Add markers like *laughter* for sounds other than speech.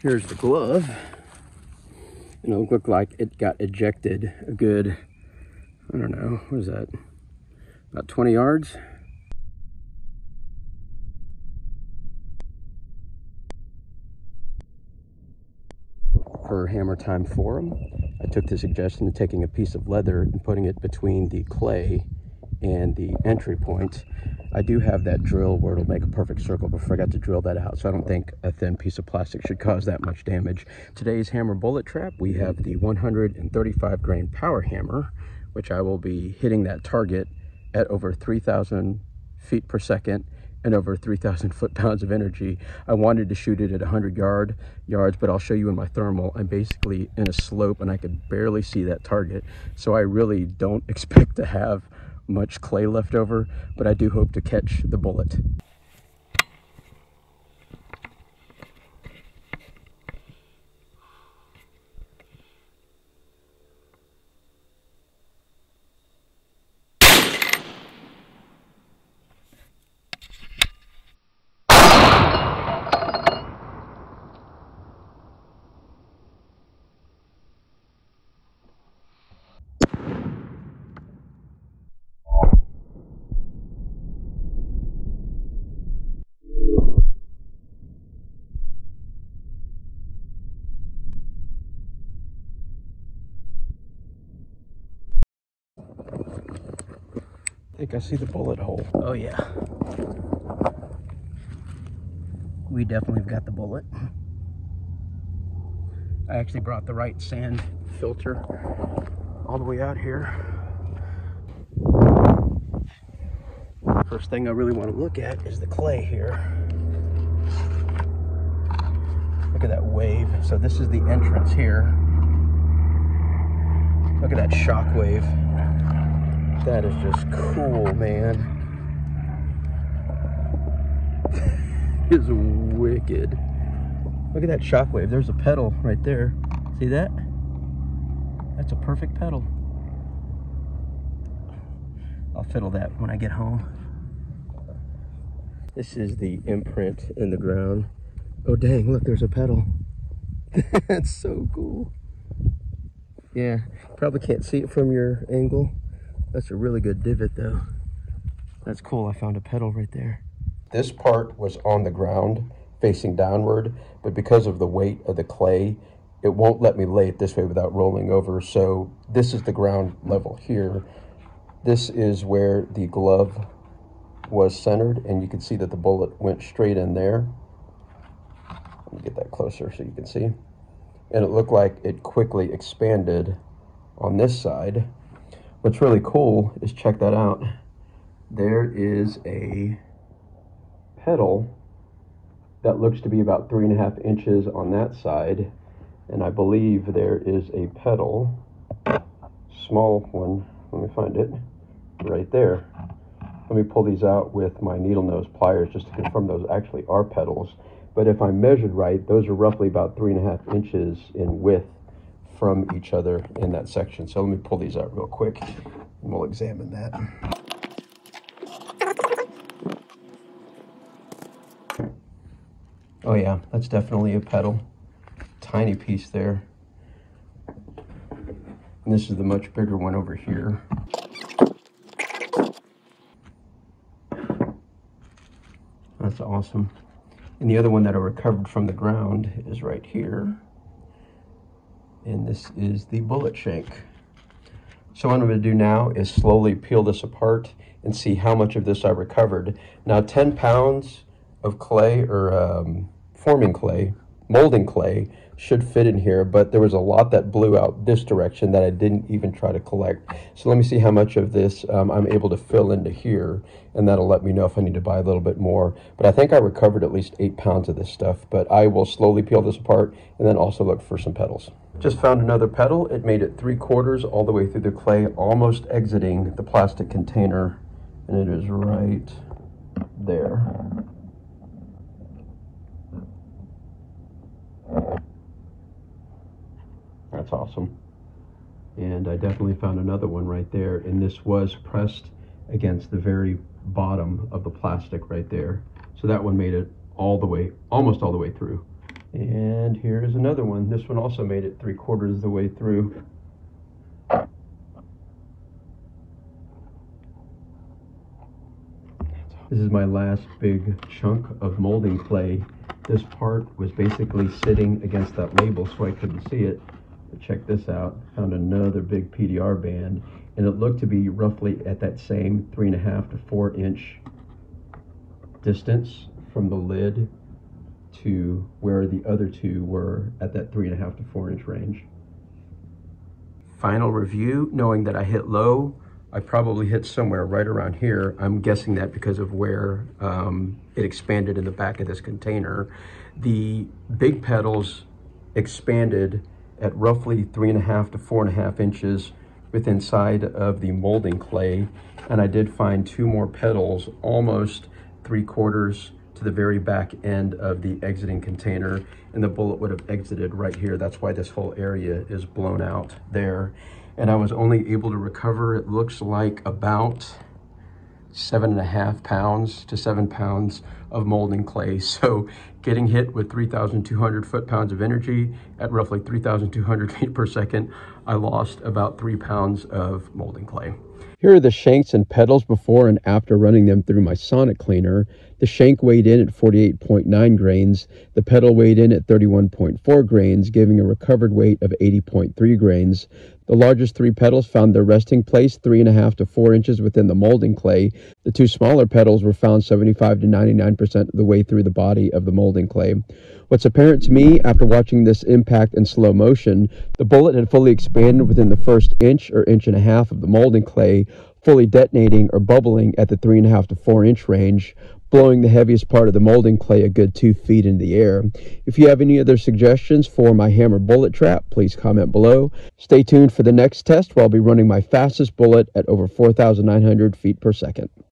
Here's the glove. And it looked like it got ejected a good, I don't know, what is that? About 20 yards? Per Hammer Time Forum, I took the suggestion of taking a piece of leather and putting it between the clay and the entry point. I do have that drill where it'll make a perfect circle, but I forgot to drill that out. So I don't think a thin piece of plastic should cause that much damage. Today's hammer bullet trap, we have the 135 grain power hammer, which I will be hitting that target at over 3,000 feet per second and over 3,000 foot-pounds of energy. I wanted to shoot it at 100 yard yards, but I'll show you in my thermal. I'm basically in a slope and I could barely see that target. So I really don't *laughs* expect to have much clay left over, but I do hope to catch the bullet. Think I see the bullet hole. Oh yeah. We definitely have got the bullet. I actually brought the right sand filter all the way out here. First thing I really want to look at is the clay here. Look at that wave. So this is the entrance here. Look at that shock wave. That is just cool, man. *laughs* is wicked. Look at that shockwave. There's a petal right there. See that? That's a perfect petal. I'll fiddle that when I get home. This is the imprint in the ground. Oh dang, look, there's a petal. *laughs* That's so cool. Yeah, probably can't see it from your angle. That's a really good divot though. That's cool, I found a petal right there. This part was on the ground facing downward, but because of the weight of the clay, it won't let me lay it this way without rolling over. So this is the ground level here. This is where the glove was centered, and you can see that the bullet went straight in there. Let me get that closer so you can see. And it looked like it quickly expanded on this side. What's really cool is check that out. There is a petal that looks to be about three and a half inches on that side. And I believe there is a petal, small one, let me find it, right there. Let me pull these out with my needle nose pliers just to confirm those actually are petals. But if I measured right, those are roughly about three and a half inches in width from each other in that section. So let me pull these out real quick and we'll examine that. Oh yeah, that's definitely a petal. Tiny piece there. And this is the much bigger one over here. That's awesome. And the other one that I recovered from the ground is right here. And this is the bullet shank. So what I'm going to do now is slowly peel this apart and see how much of this I recovered. Now 10 pounds of clay or um, forming clay, molding clay, should fit in here, but there was a lot that blew out this direction that I didn't even try to collect. So let me see how much of this um, I'm able to fill into here, and that'll let me know if I need to buy a little bit more. But I think I recovered at least eight pounds of this stuff, but I will slowly peel this apart and then also look for some petals. Just found another petal. It made it three quarters all the way through the clay, almost exiting the plastic container, and it is right there. That's awesome. And I definitely found another one right there. And this was pressed against the very bottom of the plastic right there. So that one made it all the way, almost all the way through. And here's another one. This one also made it three quarters of the way through. This is my last big chunk of molding clay. This part was basically sitting against that label so I couldn't see it. But check this out, found another big PDR band and it looked to be roughly at that same three and a half to four inch distance from the lid to where the other two were at that three and a half to four inch range. Final review, knowing that I hit low, I probably hit somewhere right around here. I'm guessing that because of where um, it expanded in the back of this container. The big petals expanded at roughly three and a half to four and a half inches within side of the molding clay. And I did find two more petals, almost three quarters to the very back end of the exiting container and the bullet would have exited right here. That's why this whole area is blown out there and I was only able to recover, it looks like about seven and a half pounds to seven pounds of molding clay. *laughs* So getting hit with 3,200 foot-pounds of energy at roughly 3,200 feet per second, I lost about three pounds of molding clay. Here are the shanks and petals before and after running them through my sonic cleaner. The shank weighed in at 48.9 grains. The petal weighed in at 31.4 grains, giving a recovered weight of 80.3 grains. The largest three petals found their resting place three and a half to four inches within the molding clay. The two smaller petals were found 75 to 99% of the way through the body of the molding clay. What's apparent to me after watching this impact in slow motion, the bullet had fully expanded within the first inch or inch and a half of the molding clay, fully detonating or bubbling at the three and a half to four inch range, blowing the heaviest part of the molding clay a good two feet in the air. If you have any other suggestions for my hammer bullet trap, please comment below. Stay tuned for the next test where I'll be running my fastest bullet at over 4,900 feet per second.